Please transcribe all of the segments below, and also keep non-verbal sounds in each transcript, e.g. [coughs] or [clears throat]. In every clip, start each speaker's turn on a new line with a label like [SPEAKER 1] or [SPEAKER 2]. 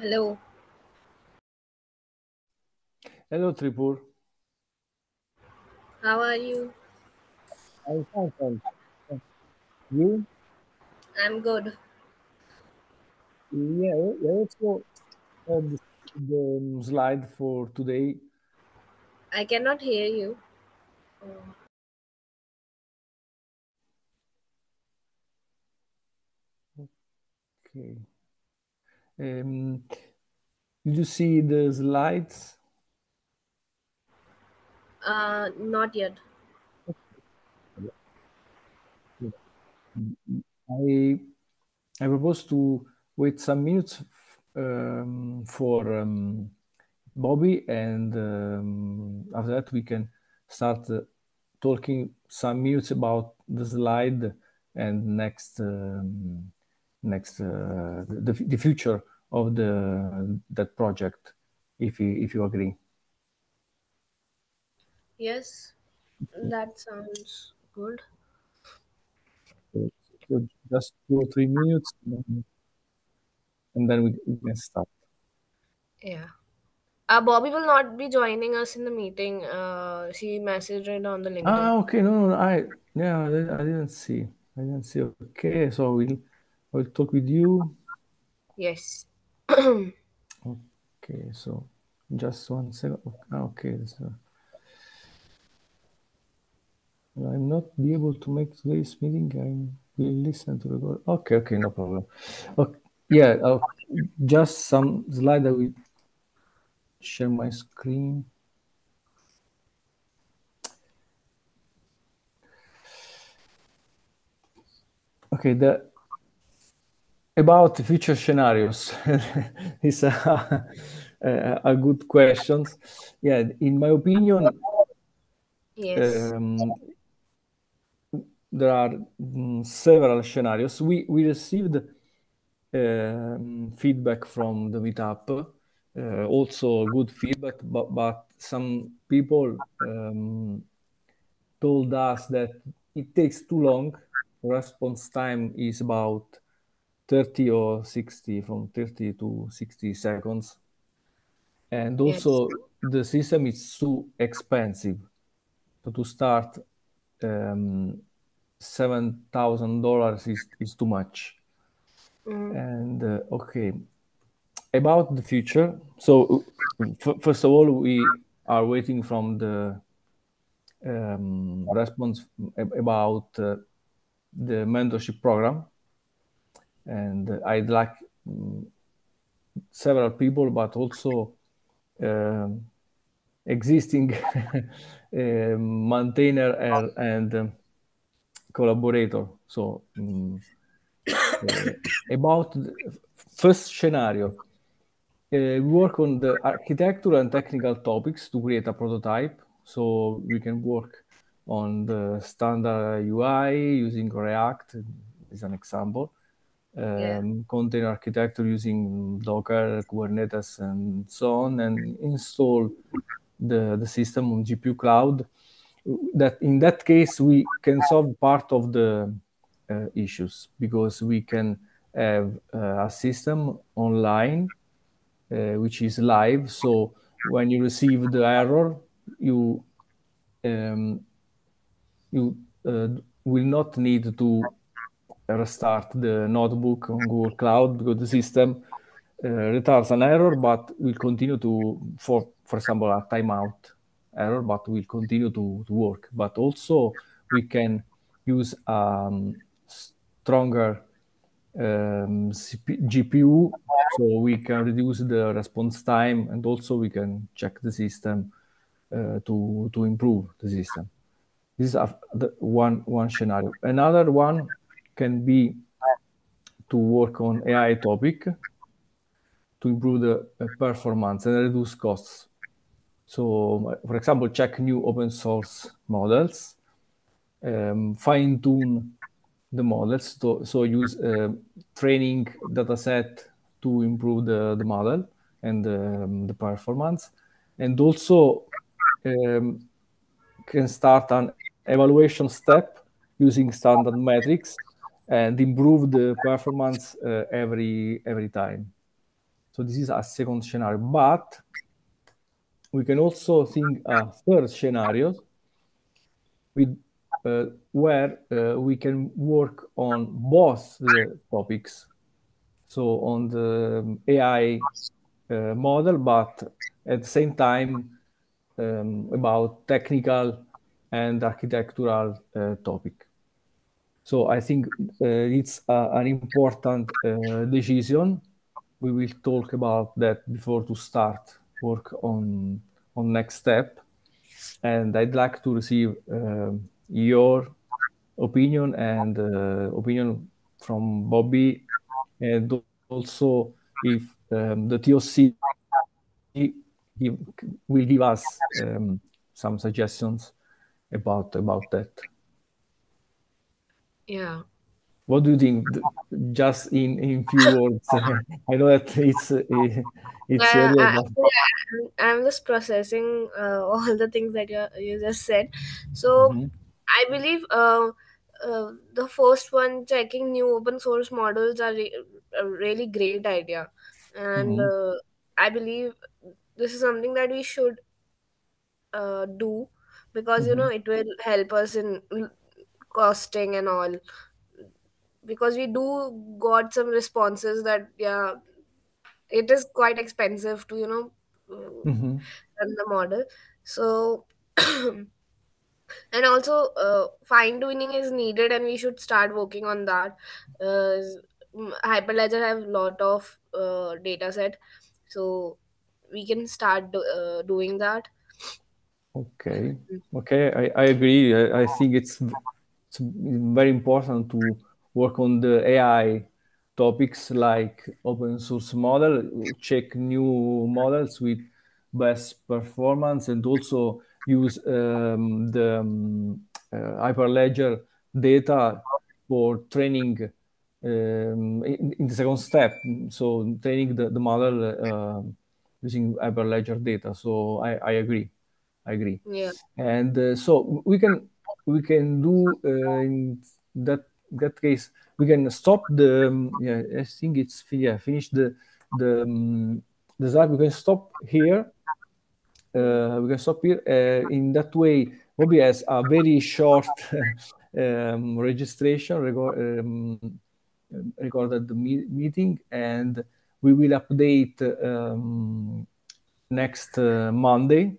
[SPEAKER 1] Hello.
[SPEAKER 2] Hello, Tripur.
[SPEAKER 1] How are you?
[SPEAKER 2] I'm fine. You?
[SPEAKER 1] I'm good.
[SPEAKER 2] Yeah, also have um, the, the slide for today.
[SPEAKER 1] I cannot hear you. Oh,
[SPEAKER 2] Okay. Um, did you see the slides?
[SPEAKER 1] Uh, not yet.
[SPEAKER 2] I I propose to wait some minutes um, for um, Bobby, and um, after that we can start uh, talking some minutes about the slide and next um, next uh, the, the future of the that project, if you if you agree.
[SPEAKER 1] Yes, that sounds good.
[SPEAKER 2] So, so just two or three minutes, and then we, we can start.
[SPEAKER 1] Yeah. Uh, Bobby will not be joining us in the meeting. Uh, she messaged it on the link.
[SPEAKER 2] Ah, okay. No, no, I yeah, I, didn't- I didn't see. I didn't see. Okay, so we'll we'll talk with you.
[SPEAKER 1] Yes. [clears throat]
[SPEAKER 2] Okay, so just one second. Ah, Okay, so I'm not be able to make today's meeting. I will listen to record. Okay, okay, no problem. Okay, yeah, uh, just some slide. I will share my screen. Okay, the about future scenarios is a, a, good question. Yeah, in my opinion,
[SPEAKER 1] Yes.
[SPEAKER 2] um, there are mm, several scenarios. We we received um, feedback from the meetup, uh, also good feedback, but but some people um, told us that it takes too long. Response time is about 30 or 60, from 30 to 60 seconds. And
[SPEAKER 1] Yes.
[SPEAKER 2] also the system is too expensive. So to start, um, seven thousand dollars is is too much.
[SPEAKER 1] Mm.
[SPEAKER 2] And uh, okay, about the future. So f- first of all, we are waiting from the um, response about uh, the mentorship program, and I'd like mm, several people, but also um, existing [laughs] um, maintainer and, and um, collaborator. So mm, uh, about first scenario, uh, we work on the architecture and technical topics to create a prototype. So we can work on the standard UI using React is an example.
[SPEAKER 1] Yeah.
[SPEAKER 2] Um, container architecture using Docker, Kubernetes, and so on, and install the, the system on GPU cloud. That in that case we can solve part of the uh, issues because we can have uh, a system online uh, which is live. So when you receive the error, you um, you uh, will not need to restart the notebook on Google Cloud because the system uh, retards an error, but will continue to, for for example, a timeout error, but will continue to, to work. But also we can use um, stronger um, CP GPU, so we can reduce the response time, and also we can check the system uh, to to improve the system. This is a, the one one scenario. Another one can be to work on AI topic to improve the uh, performance and reduce costs. So, for example, check new open source models, um, fine tune the models, to, so use uh, training data set to improve the, the model and um, the performance, and also um, can start an evaluation step using standard metrics and improve the performance uh, every every time. So this is a second scenario, but we can also think a third scenario with uh, where uh, we can work on both the topics. So on the AI uh, model, but at the same time um, about technical and architectural uh, topic. So I think uh, it's an important uh, decision. We will talk about that before to start work on on next step. And I'd like to receive uh, your opinion and uh, opinion from Bobby, and also if um, the TOC will give us um, some suggestions about about that.
[SPEAKER 1] Yeah.
[SPEAKER 2] What do you think? Just in in few [laughs] words. [laughs] I know that it's it's
[SPEAKER 1] Uh,
[SPEAKER 2] earlier,
[SPEAKER 1] I,
[SPEAKER 2] but
[SPEAKER 1] I'm just processing uh, [laughs] all the things that you you just said. So
[SPEAKER 2] Mhm.
[SPEAKER 1] I believe uh, uh, the first one, checking new open source models, are re- a really great idea, and
[SPEAKER 2] Mhm.
[SPEAKER 1] uh, I believe this is something that we should uh, do because you know
[SPEAKER 2] Mhm.
[SPEAKER 1] it will help us in costing and all because we do got some responses that yeah it is quite expensive to you know
[SPEAKER 2] Mhm.
[SPEAKER 1] run the model so [clears throat] and also uh, fine tuning is needed and we should start working on that uh, mm, hyperledger have a lot of uh, data set so we can start do, uh, doing that
[SPEAKER 2] Okay. Okay. I, I agree. I, I think it's it's very important to work on the AI topics like open source model, check new models with best performance, and also use um, the um, uh, Hyperledger data for training um, in, in the second step. So training the, the model uh, using Hyperledger data. So I, I agree. I agree.
[SPEAKER 1] yeah
[SPEAKER 2] And uh, so we can we can do uh, in that that case we can stop the um, yeah I think it's yeah finish the the um, the. We can stop here. Uh, we can stop here. Uh, in that way, Bobby has a very short [laughs] um, registration record, um, recorded the me- meeting, and we will update um, next uh, Monday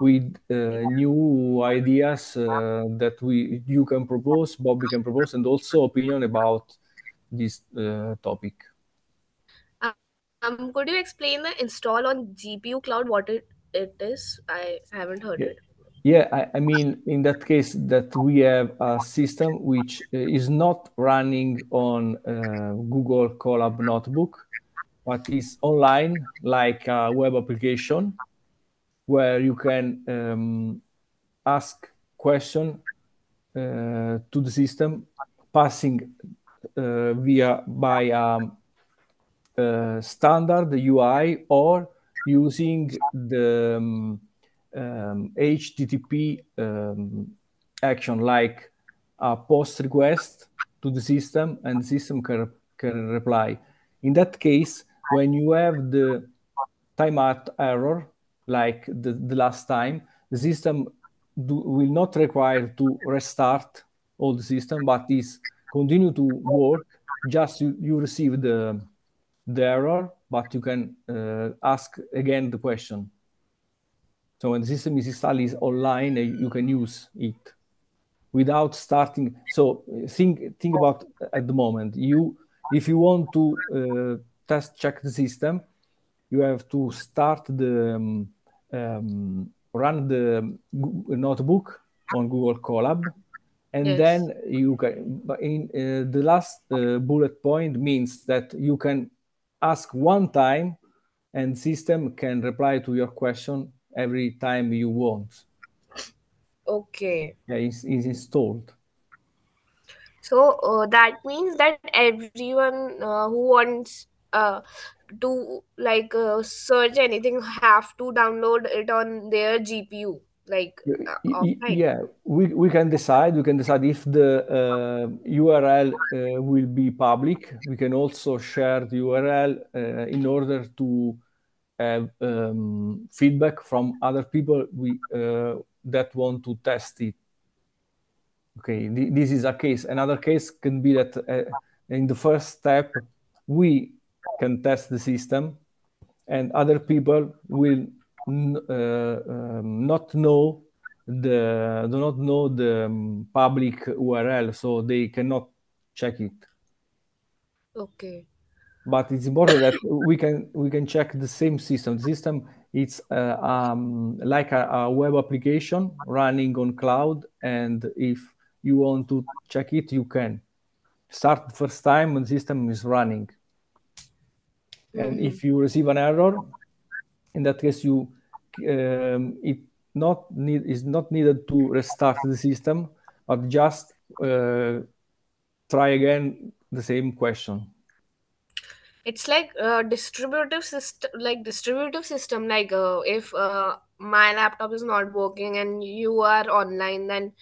[SPEAKER 2] with uh, new ideas uh, that we you can propose, Bobby can propose, and also opinion about this uh, topic.
[SPEAKER 1] um could you explain the install on gpu cloud what it, it is i haven't heard
[SPEAKER 2] Yeah,
[SPEAKER 1] it
[SPEAKER 2] yeah. I, I mean, in that case, that we have a system which is not running on uh, Google Colab Notebook, but is online like a web application where you can um, ask question uh, to the system passing uh, via by um, uh, standard UI or using the um, um, HTTP um, action like a post request to the system and the system can, can reply. In that case, when you have the timeout error, like the, the last time, the system do, will not require to restart all the system, but is continue to work. Just you, you receive the the error, but you can uh, ask again the question. So when the system is installed is online, uh, you can use it without starting. So think think about at the moment. You if you want to uh, test check the system, you have to start the um, um, run the notebook on Google Colab, and
[SPEAKER 1] yes
[SPEAKER 2] then you can. But in uh, the last uh, bullet point means that you can ask one time, and system can reply to your question every time you want.
[SPEAKER 1] okay
[SPEAKER 2] Yeah, it's, it's installed.
[SPEAKER 1] So uh, that means that everyone uh, who wants uh, to like uh, search anything have to download it on their GPU. like uh,
[SPEAKER 2] yeah we, we can decide we can decide if the uh, url uh, will be public. We can also share the url uh, in order to have um, feedback from other people we uh, that want to test it. Okay th- this is a case. Another case can be that uh, in the first step we can test the system and other people will uh, um, not know the do not know the um, public URL, so they cannot check it.
[SPEAKER 1] Okay.
[SPEAKER 2] But it's important that we can we can check the same system. The system it's uh, um, like a, a, web application running on cloud, and if you want to check it, you can start the first time the system is running. Mm-hmm. And if you receive an error, in that case, you um, it not need is not needed to restart the system, but just uh, try again the same question.
[SPEAKER 1] It's like a distributive system, like distributive system. Like uh, if uh, my laptop is not working and you are online, then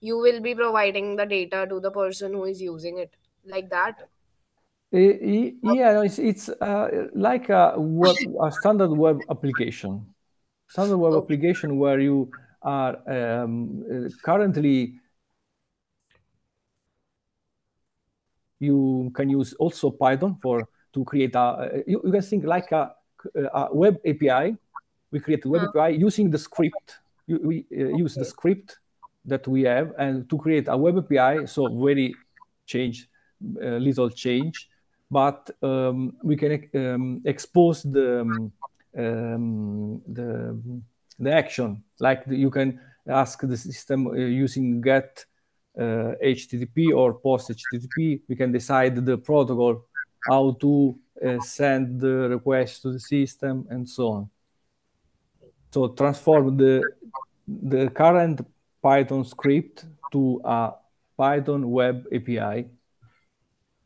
[SPEAKER 1] you will be providing the data to the person who is using it, like that.
[SPEAKER 2] Yeah, it's it's uh, like a web, a standard web application standard web application where you are um, currently you can use also Python for to create a you, you can think like a, a, web API. We create a web uh-huh. API using the script. You, we uh, use the script that we have and to create a web API. So very change, uh, little change, but um, we can um, expose the um, um, the the action. Like the, you can ask the system uh, using get uh, HTTP or post HTTP. We can decide the protocol, how to uh, send the request to the system, and so on. So transform the the current Python script to a Python web API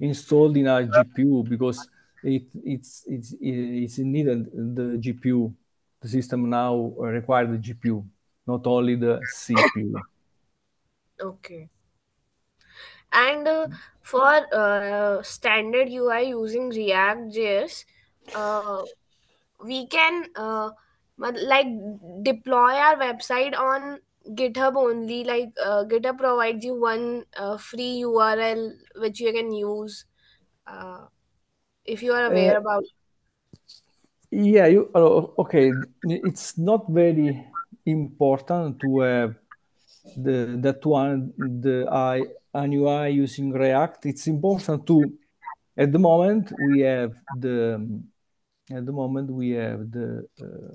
[SPEAKER 2] installed in a GPU because it, it's it's it's needed the GPU. The system now requires the GPU, not only the CPU.
[SPEAKER 1] Okay. And uh, for uh, standard UI using React JS, uh, we can uh, like deploy our website on GitHub only. Like uh, GitHub provides you one uh, free URL which you can use. Uh, if you are aware uh, about
[SPEAKER 2] yeah you uh, okay it's not very important to have the that one the i an ui using react it's important to at the moment we have the at the moment we have the uh,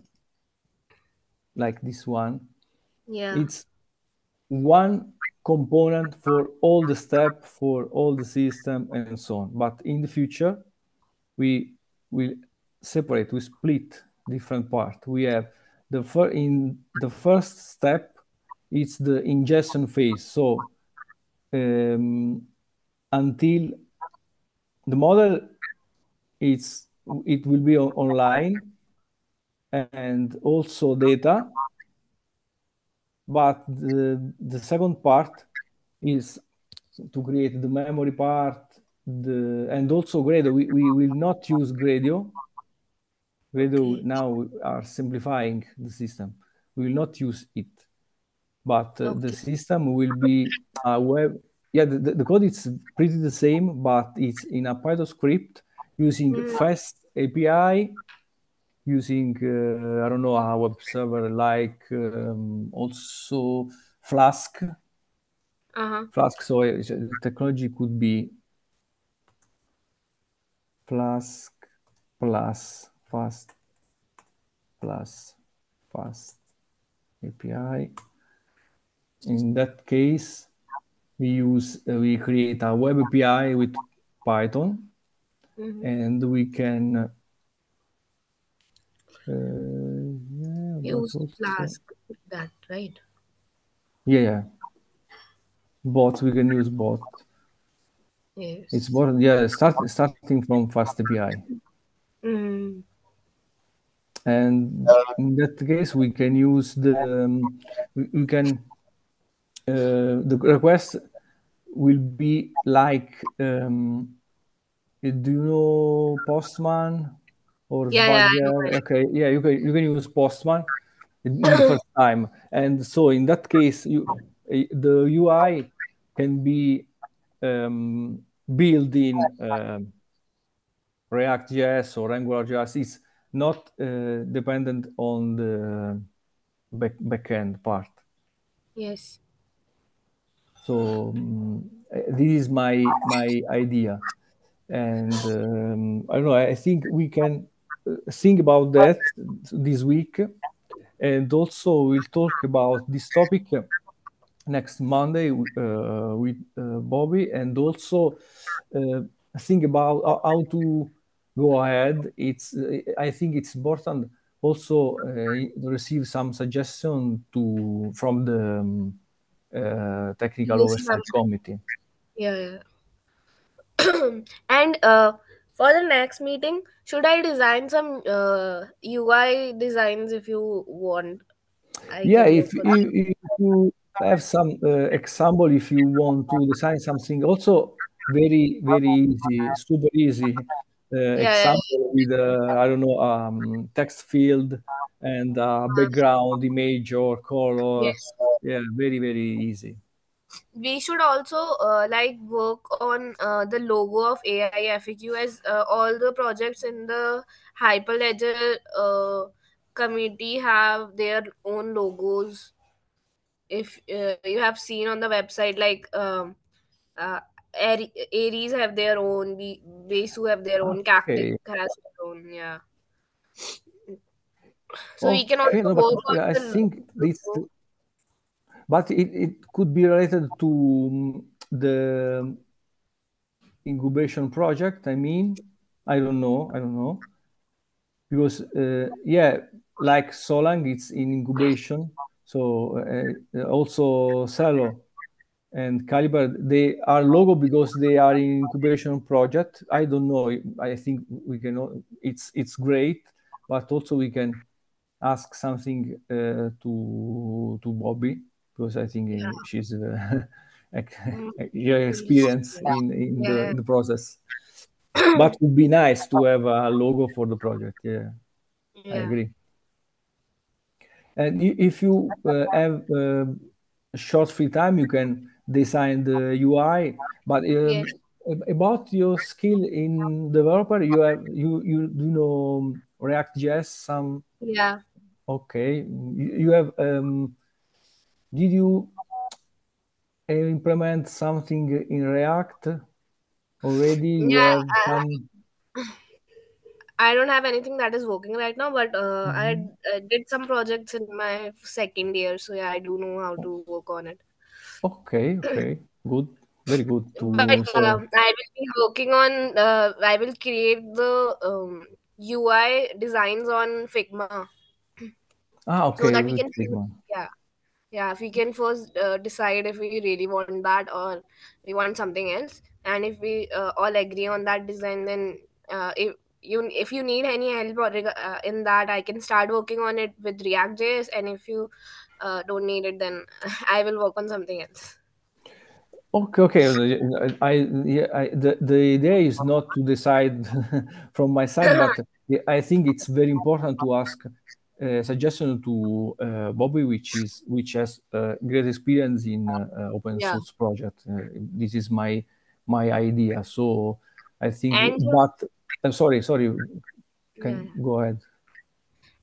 [SPEAKER 2] like this one
[SPEAKER 1] yeah
[SPEAKER 2] it's one component for all the step for all the system and so on but in the future we will separate, we split different part. We have the first in the first step, it's the ingestion phase. So um, until the model it's it will be online and also data but the, the second part is to create the memory part the and also Gradio, we, we will not use Gradio. Gradio now are simplifying the system. We will not use it, but uh, okay. the system will be a web. Yeah, the, the, code is pretty the same, but it's in a Python script using mm. Fast API, using uh, I don't know a web server like um, also Flask.
[SPEAKER 1] Uh-huh.
[SPEAKER 2] Flask. So uh, the technology could be Flask plus fast plus fast API. In that case, we use uh, we create a web API with Python, mm-hmm. and we can
[SPEAKER 1] yeah, use Flask that right.
[SPEAKER 2] Yeah, yeah. Both we can use both.
[SPEAKER 1] Yes.
[SPEAKER 2] It's both yeah, start, starting from Fast API.
[SPEAKER 1] Mm.
[SPEAKER 2] and in that case we can use the um, we, we, can uh, the request will be like um, do you know postman or
[SPEAKER 1] yeah, yeah
[SPEAKER 2] okay yeah you can you can use postman in the first [coughs] time and so in that case you the ui can be um, built in um, react.js or angular.js it's not uh, dependent on the back backend part.
[SPEAKER 1] Yes.
[SPEAKER 2] So um, this is my my idea, and um, I don't know. I think we can think about that this week, and also we'll talk about this topic next Monday uh, with uh, Bobby, and also uh, think about how to go ahead. It's I think it's important also uh, receive some suggestion to from the um, uh, technical oversight committee.
[SPEAKER 1] Yeah, yeah. [clears throat] and uh, for the next meeting, should I design some UI designs if you want?
[SPEAKER 2] I yeah, if, if, if you have some example, if you want to design something, also very very easy, super easy uh, yeah, example yeah. with uh, I don't know um, text field and uh, background image or color. Yes. Yeah, very very easy.
[SPEAKER 1] We should also uh, like work on uh, the logo of AI FAQ as uh, all the projects in the Hyperledger community have their own logos. If you have seen on the website, like um, Aries have their own, Besu have their own, okay. Cacti has their own, yeah. So okay, we can also no,
[SPEAKER 2] but, yeah, I think this, but it, it could be related to um, the incubation project. I mean, I don't know, I don't know, because uh, yeah, like Solang, it's in incubation. So uh, also Celo and Calibre, they are logo because they are in incubation project. I don't know. I think we can. It's it's great, but also we can ask something uh, to to Bobby because I think yeah. she's uh, [laughs] your experience in in, yeah. the, in the process. [clears throat] but it would be nice to have a logo for the project. Yeah, yeah. I agree. And if you uh, have uh, short free time, you can design the UI. But um, about your skill in developer, you have you you do know React.js some.
[SPEAKER 1] Yeah.
[SPEAKER 2] Okay, you, you have. Um, did you implement something in React already?
[SPEAKER 1] Yeah. Some... I don't have anything that is working right now, but uh, mm-hmm. I, I did some projects in my second year, so yeah, I do know how to work on it.
[SPEAKER 2] Okay, okay, good, very good. To
[SPEAKER 1] but uh, I will be working on. Uh, I will create the um, UI designs on Figma.
[SPEAKER 2] Ah, okay.
[SPEAKER 1] So that we can, Figma. yeah, yeah. If we can first uh, decide if we really want that or we want something else, and if we uh, all agree on that design, then uh, if you if you need any help or uh, in that, I can start working on it with React.js, and if you uh, don't need it, then [laughs] I will work on something else.
[SPEAKER 2] Okay, okay. I, yeah, I, the, the idea is not to decide [laughs] from my side, but [laughs] I think it's very important to ask a suggestion to uh, Bobby, which is which has uh, great experience in uh, open yeah. source project. Uh, this is my my idea. So I think, and but I'm sorry, sorry. Can yeah. go ahead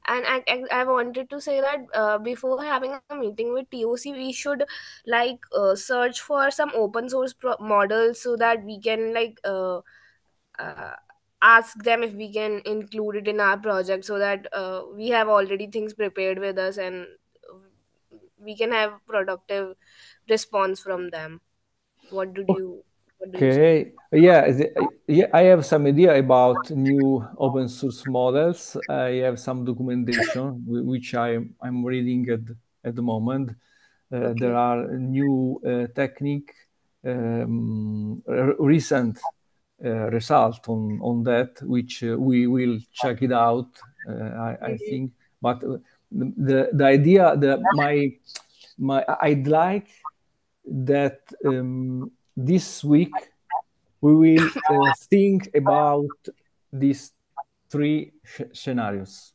[SPEAKER 1] and I, I, I wanted to say that uh, before having a meeting with toc we should like uh, search for some open source pro- models so that we can like uh, uh, ask them if we can include it in our project so that uh, we have already things prepared with us and we can have productive response from them what did you
[SPEAKER 2] Okay. Yeah, yeah, I have some idea about new open source models. I have some documentation which I I'm reading at at the moment. Uh, okay. There are new uh, technique, um, recent result on on that, which uh, we will check it out Uh, I, I, think, but the the idea, the my my I'd like that um, this week we will uh, think about these three scenarios.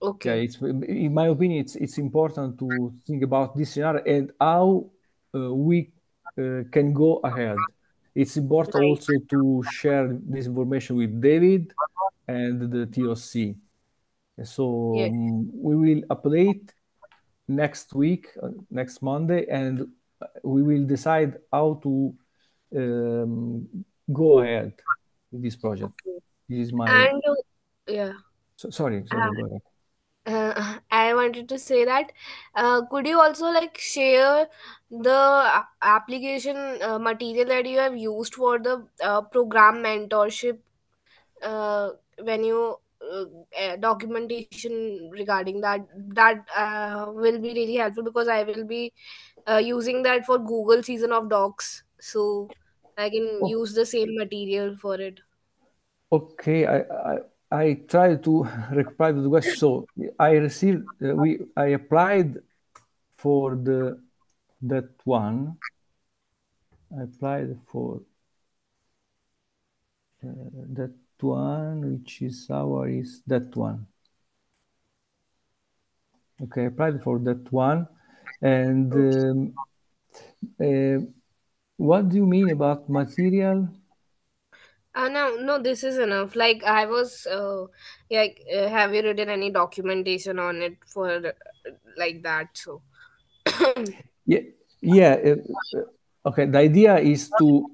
[SPEAKER 1] Okay.
[SPEAKER 2] In my opinion, it's it's important to think about this scenario and how uh, we uh, can go ahead. It's important also to share this information with David and the TOC. So
[SPEAKER 1] yes.
[SPEAKER 2] um, we will update next week, uh, next Monday, and we will decide how to um, go ahead with this project. This is my.
[SPEAKER 1] And uh, yeah.
[SPEAKER 2] So, sorry, sorry, ahead.
[SPEAKER 1] Uh, I wanted to say that uh, could you also like share the application uh, material that you have used for the uh, program mentorship uh, when you uh, documentation regarding that that uh, will be really helpful because I will be uh, using that for Google season of docs so I can
[SPEAKER 2] Oh.
[SPEAKER 1] use the same material for it.
[SPEAKER 2] Okay, I, I I tried to [laughs] reply to the question. So I received uh, we I applied for the that one. I applied for uh, that one, which is our is that one. Okay, I applied for that one, and um, uh, what do you mean about material?
[SPEAKER 1] Uh, no, no, this is enough. Like I was, uh, like, uh, have you written any documentation on it for uh, like that? So, [coughs]
[SPEAKER 2] yeah, yeah. Uh, okay, the idea is to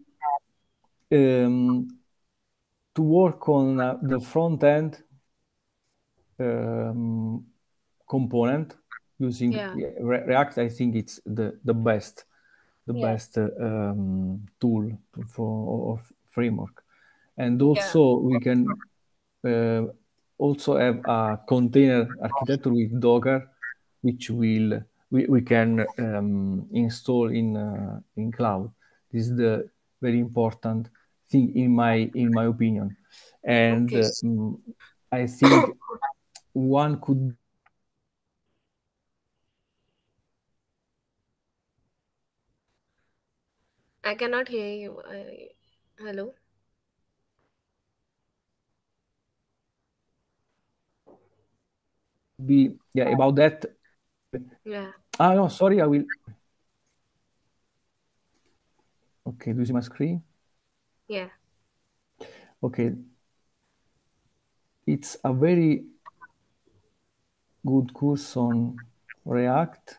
[SPEAKER 2] um, to work on uh, the front end um, component using
[SPEAKER 1] Yeah.
[SPEAKER 2] Re- React. I think it's the the best the
[SPEAKER 1] Yeah.
[SPEAKER 2] best uh, um, tool for or framework, and also we can uh, also have a container architecture with Docker, which will we, we can um, install in uh, in cloud. This is the very important thing in my in my opinion, and
[SPEAKER 1] Okay.
[SPEAKER 2] um, I think one could
[SPEAKER 1] I cannot hear you. I, hello.
[SPEAKER 2] Be yeah about that.
[SPEAKER 1] Yeah.
[SPEAKER 2] Ah no, sorry, I will. Okay, do you see my screen?
[SPEAKER 1] Yeah.
[SPEAKER 2] Okay. It's a very good course on React.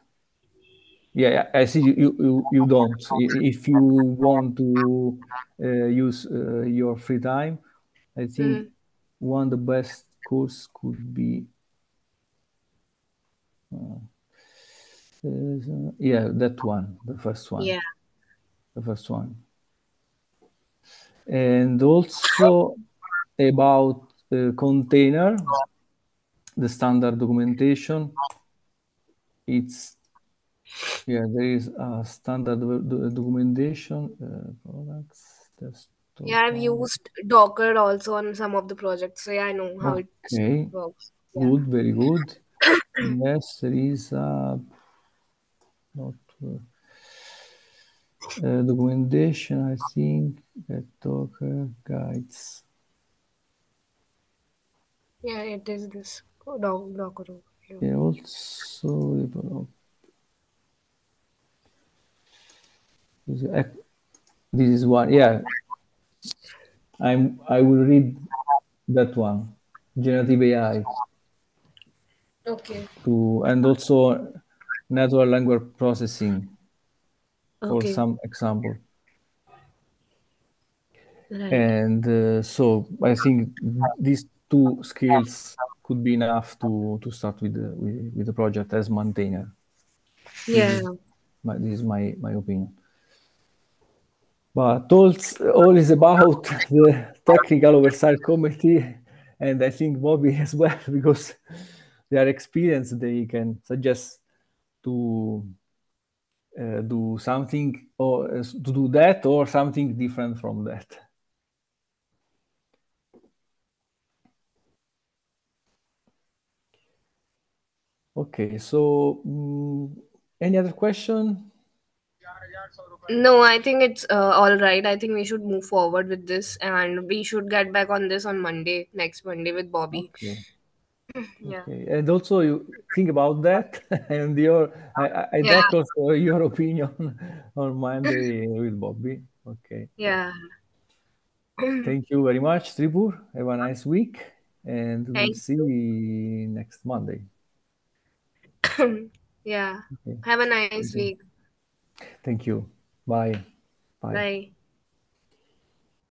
[SPEAKER 2] Yeah, I see you you, you don't. If you want to uh, use uh, your free time, I think
[SPEAKER 1] Mhm.
[SPEAKER 2] one of the best course could be yeah that one, the first one.
[SPEAKER 1] Yeah.
[SPEAKER 2] the first one. And also about uh, container, the standard documentation. It's yeah, there is a standard documentation uh, products. desktop
[SPEAKER 1] Yeah, I've used Docker also on some of the projects, so yeah, I know how
[SPEAKER 2] Okay,
[SPEAKER 1] it works. Yeah.
[SPEAKER 2] good, very good. Yes, there is a not uh, uh, documentation. I think that Docker guides.
[SPEAKER 1] Yeah, it is this oh, Doc- Docker. Yeah.
[SPEAKER 2] Yeah, also develop. This is ac- this is one. Yeah, I'm. I will read that one. Generative AI
[SPEAKER 1] Okay.
[SPEAKER 2] to and also natural language processing for
[SPEAKER 1] Okay.
[SPEAKER 2] some example.
[SPEAKER 1] Right.
[SPEAKER 2] And uh, so I think these two skills could be enough to to start with the with, with the project as maintainer.
[SPEAKER 1] Yeah.
[SPEAKER 2] My, this is my my opinion. But all all is about the technical oversight committee, and I think Bobby [laughs] as well because they experience. They can suggest to uh, do something or uh, to do that or something different from that. Okay, so mm, any other question?
[SPEAKER 1] No, I think it's uh, all right. I think we should move forward with this and we should get back on this on Monday, next Monday with Bobby.
[SPEAKER 2] Okay.
[SPEAKER 1] Yeah.
[SPEAKER 2] And also you think about that, [laughs] and your I, I
[SPEAKER 1] Yeah.
[SPEAKER 2] bet also [laughs] your opinion on Monday [laughs] with Bobby. Okay.
[SPEAKER 1] Yeah. [clears throat]
[SPEAKER 2] Thank you very much, Tribur. Have a nice week, and we'll see you next Monday. [clears throat]
[SPEAKER 1] yeah.
[SPEAKER 2] Okay.
[SPEAKER 1] Have a nice
[SPEAKER 2] Okay.
[SPEAKER 1] week.
[SPEAKER 2] Thank you. Bye. Bye.
[SPEAKER 1] Bye.